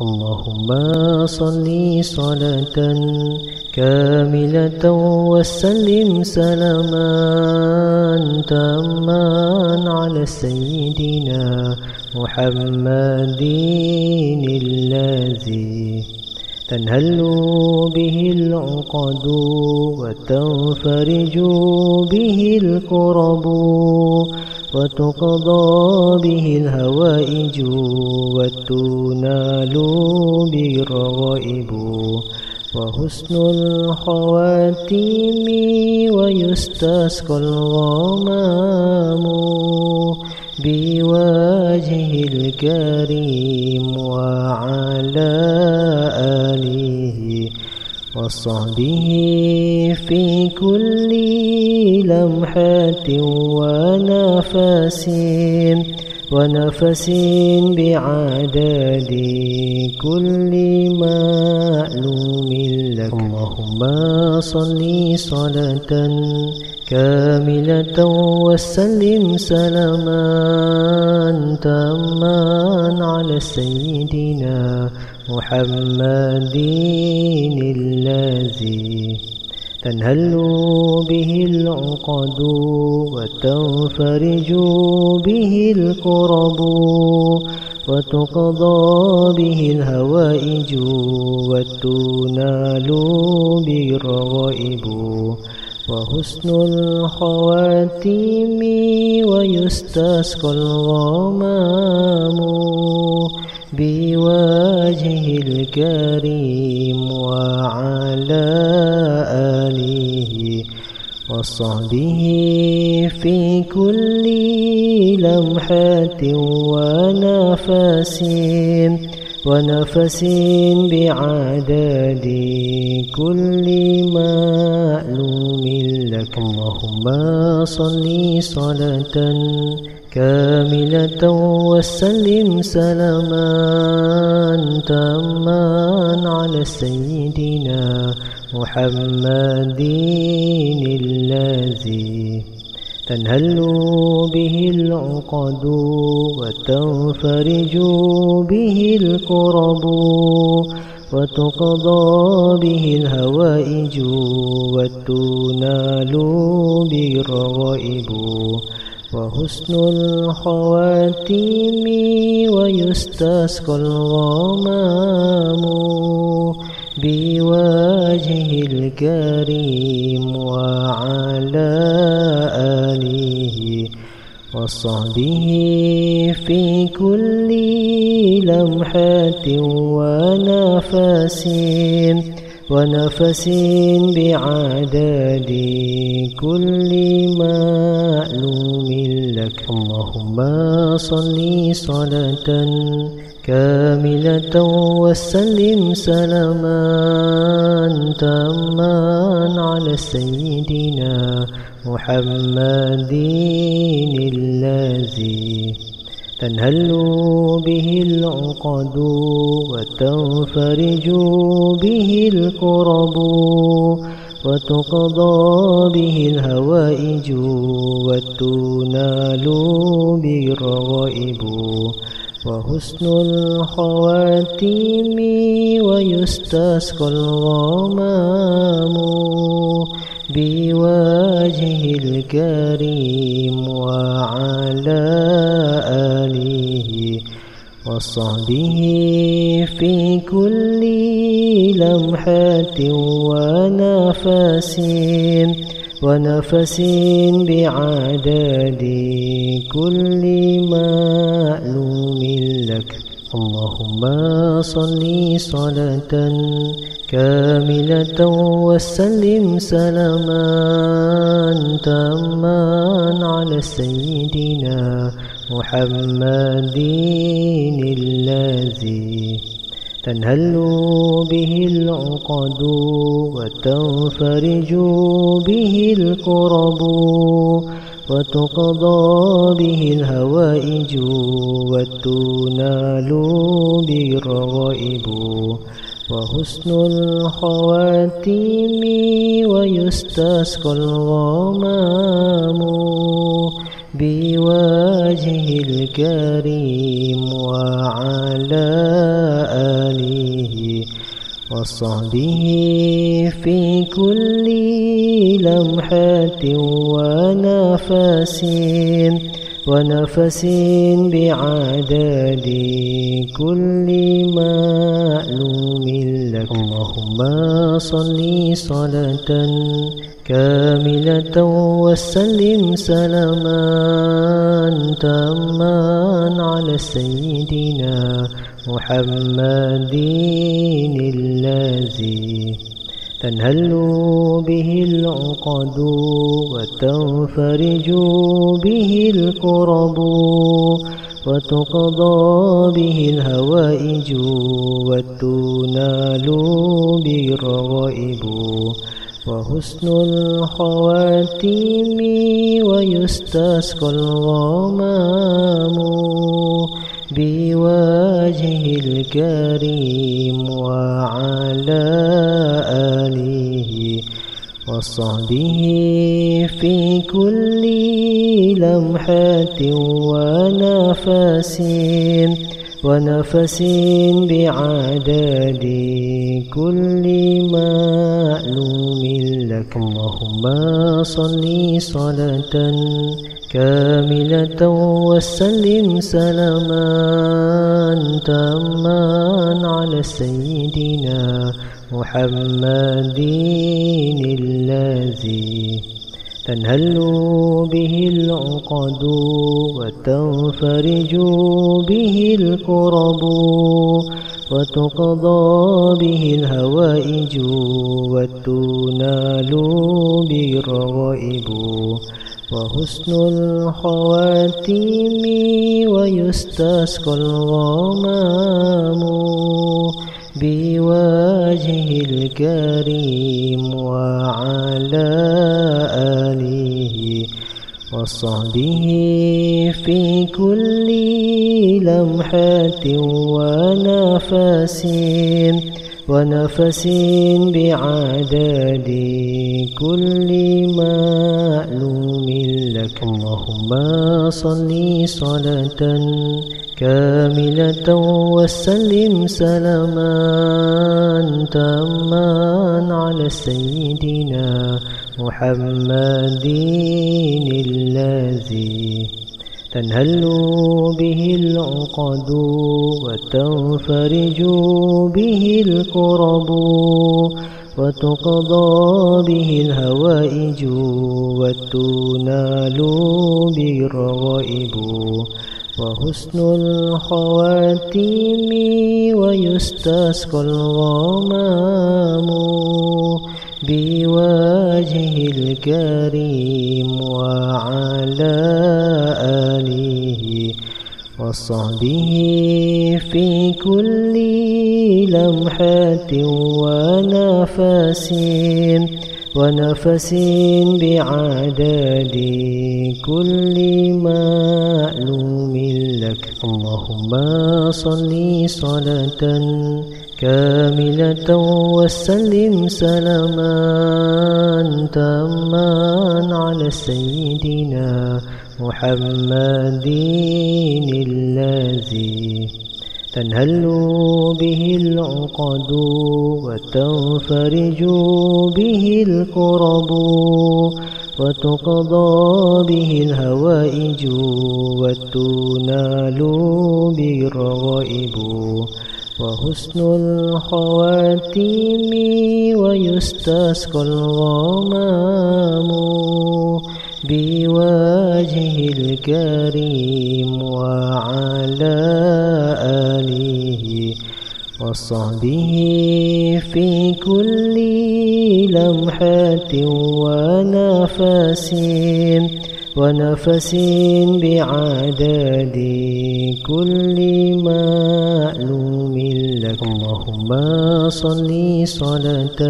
اللهم صل صلاة كاملة وسلم سلاما تاما على سيدنا محمد الذي تنهل به العقد وتنفرج به الكرب وتقضى به الهوائج وتنال به الرغائب وحسن الخواتيم ويستسقى الغمام بوجه الكريم وعلى آله وصحبه في كل لمحة ونفس ونفس بعدد كل معلوم لك. اللهم صل صلاة كاملة وسلم سلاما تاما على سيدنا محمد الذي تنهل به العقد وتنفرج به الكرب وتقضى به الهوائج وتنال به الرغائب وحسن الخواتيم ويستسقى الغمام بوجه الكريم وعلى آله وصحبه في كل لمحة ونفس. ونفس بعدد كل معلوم لك. اللهم صل صلاة كاملة وسلم سلاما تاما على سيدنا محمد الذي تنهل به العقد وتنفرج به الكرب وتقضى به الهوائج وتنال به الرغائب وحسن الخواتيم ويستسقى الغمام بوجه الكريم وعلى آله وصحبه في كل لمحة ونفس ونفس بعدد كل معلوم لك اللهم صل صلاة كاملة وسلم سلاما تاما على سيدنا محمد الذي تنهل به العقد وتنفرج به الكرب. وتقضى به الهوائج وتنال به الرغائب وحسن الخواتيم ويستسقى الغمام بوجه الكريم وعلى آله وصحبه في كل لمحة ونفس ونفس بعدد كل معلوم لك. اللهم صل صلاة كاملة وسلم سلاما تاما على سيدنا محمد الذي تنهل به العقد وتنفرج به الكرب. وتقضى به الهوائج وتنال به الرغائب وحسن الخواتيم ويستسقى الغمام بوجه الكريم وعلى آله وصحبه في كل لمحة ونفس ونفس بعدد كل مألوم لك. اللهم صل صلاة كاملة وسلم سلاما تاما على سيدنا محمد الذي تنهل به العقد وتنفرج به الكرب وتقضى به الهوائج وتنال به الرغائب وحسن الخواتيم ويستسقى الغمام بوجه الكريم وعلى آله وصحبه في كل لمحة ونفس. ونفس بعدد كل مألوم لك. اللهم صل صلاة كاملة وسلم سلاما تاما على سيدنا محمد الذي تنهل به العقد وتنفرج به الكرب وتقضى به الهوائج وتنال به الرغائب وحسن الخواتيم ويستسقى الغمام بوجه الكريم وعلى آله وصحبه في كل لمحة ونفس. ونفس بعدد كل مألوم لك. اللهم صل صلاة كاملة وسلم سلاما تاما على سيدنا محمد الذي تنهل به العقد وتنفرج به الكرب وتقضى به الهوائج وتنال به الرغائب وحسن الخواتيم ويستسقى الغمام بوجه الكريم وعلى آله وصحبه في كل لمحة ونفس ونفس بعدد كل مألوم لك. اللهم صل صلاة كاملة وسلم سلاما تاما على سيدنا محمد الذي تنهل به العقد وتنفرج به الكرب وتقضى به الهوائج وتنال به الرغائب. وحسن الخواتيم ويستسقى الغمام بوجه الكريم وعلى آله وصحبه في كل لمحة ونفس. ونفس بعدد كل مألوم لك. اللهم صل صلاة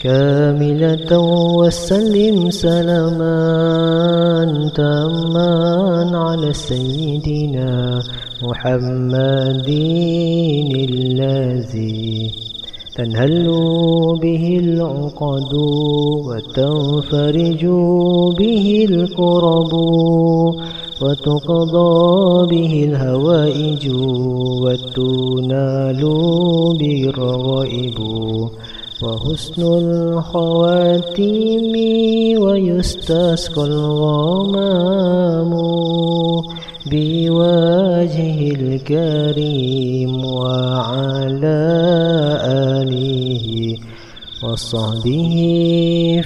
كاملة وسلم سلاما تاما على سيدنا محمد الذي تنهل به العقد وتنفرج به الكرب وتقضى به الهوائج وتنال به الرغائب وحسن الخواتيم ويستسقى الغمام بوجه الكريم وعلى آله وصحبه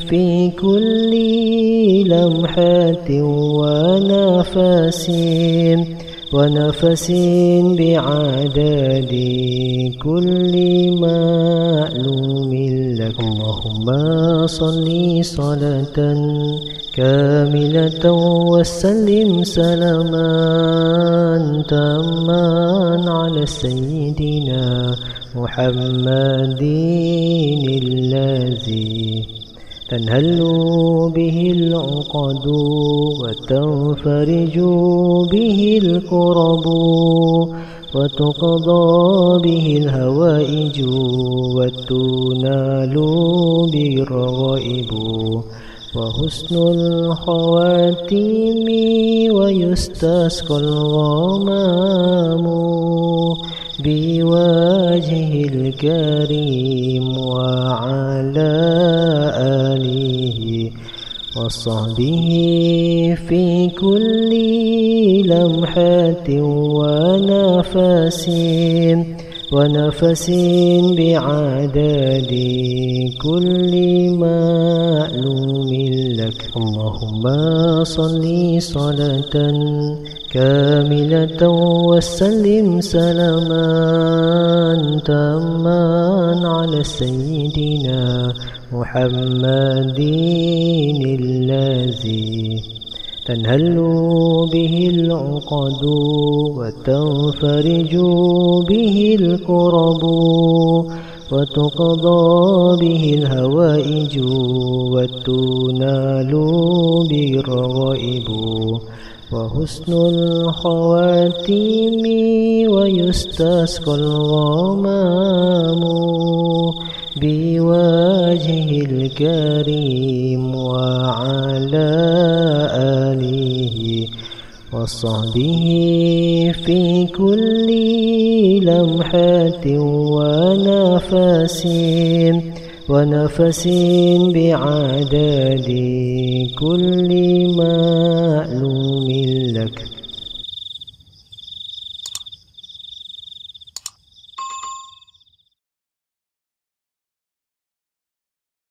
في كل لمحة ونفس. ونفس بعدد كل مألوم لك. اللهم صل صلاة كاملة وسلم سلاما تاما على سيدنا محمد الذي تنهل به العقد وتنفرج به الكرب وتقضى به الهوائج وتنال به الرغائب وحسن الخواتيم ويستسقى الغمام بوجه الكريم وصحبه في كل لمحة ونفس ونفس بعدد كل مألوم لك. اللهم صل صلاة كاملة وسلم سلاما تاما على سيدنا محمد الذي تنهل به العقد وتنفرج به الكرب وتقضى به الهوائج وتنال به الرغائب وحسن الخواتيم ويستسقى الغمام بوجه الكريم وعلى آله وصحبه في كل لمحة ونفس. ونفس بعدد كل مألوم لك.